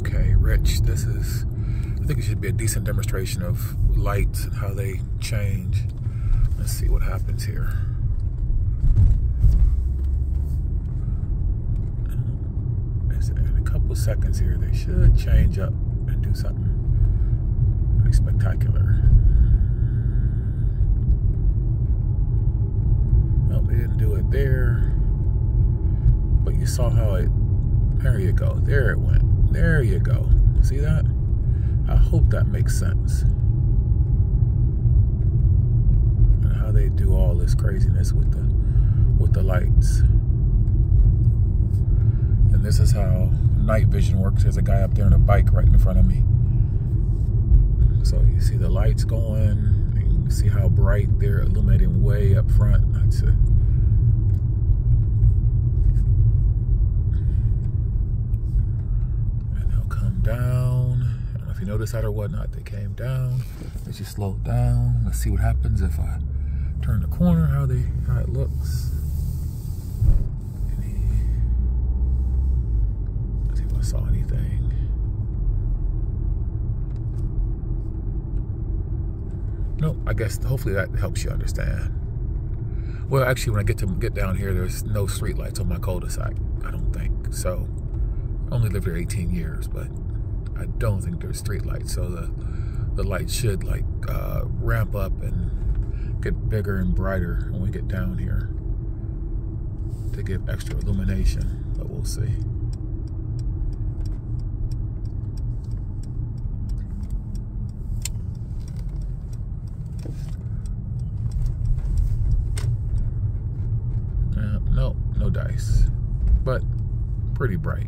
Okay, Rich, this is, I think it should be a decent demonstration of lights and how they change. Let's see what happens here. In a couple seconds here, they should change up and do something pretty spectacular. Well, they didn't do it there, but you saw how it, there you go, there it went. There you go. See that? I hope that makes sense. And how they do all this craziness with the with the lights. And this is how night vision works. There's a guy up there on a bike right in front of me. So you see the lights going. You see how bright they're illuminating way up front. That's it. Down. I don't know if you noticed that or whatnot. They came down. They just slowed down. Let's see what happens if I turn the corner. How they how it looks. Let's see if I saw anything. No, I guess hopefully that helps you understand. Well, actually, when I get to get down here, there's no streetlights on my cul-de-sac. I don't think so. I only lived here 18 years, but I don't think there's street lights. So the the lights should like uh, ramp up and get bigger and brighter when we get down here to give extra illumination. But we'll see. Uh, no, no dice, but pretty bright.